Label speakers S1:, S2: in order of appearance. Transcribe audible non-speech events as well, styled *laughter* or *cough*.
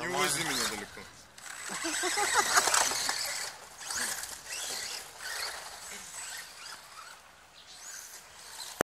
S1: Не увози меня далеко. *laughs*